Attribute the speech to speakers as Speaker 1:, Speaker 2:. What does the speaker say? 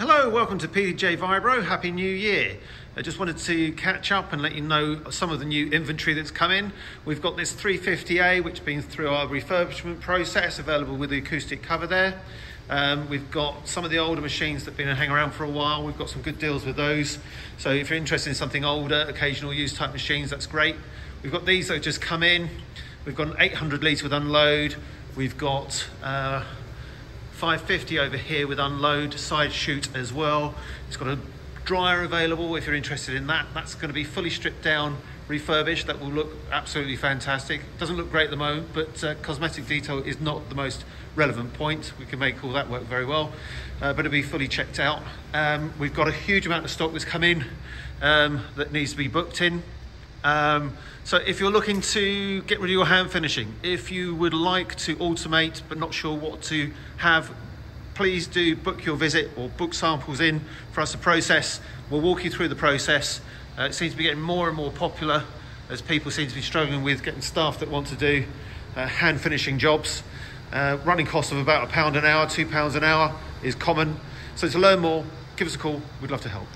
Speaker 1: Hello, welcome to PDJ Vibro. Happy New Year. I just wanted to catch up and let you know some of the new inventory that's come in. We've got this 350A, which has been through our refurbishment process, available with the acoustic cover there. Um, we've got some of the older machines that have been hanging around for a while. We've got some good deals with those. So if you're interested in something older, occasional use type machines, that's great. We've got these that have just come in. We've got an 800 litre with unload. We've got uh, 550 over here with unload, side chute as well. It's got a dryer available if you're interested in that. That's going to be fully stripped down, refurbished. That will look absolutely fantastic. Doesn't look great at the moment, but uh, cosmetic detail is not the most relevant point. We can make all that work very well, uh, but it'll be fully checked out. Um, we've got a huge amount of stock that's come in um, that needs to be booked in. Um, so if you're looking to get rid of your hand finishing, if you would like to automate but not sure what to have, please do book your visit or book samples in for us to process. We'll walk you through the process. Uh, it seems to be getting more and more popular as people seem to be struggling with getting staff that want to do uh, hand finishing jobs. Uh, running costs of about a pound an hour, two pounds an hour is common. So to learn more, give us a call. We'd love to help.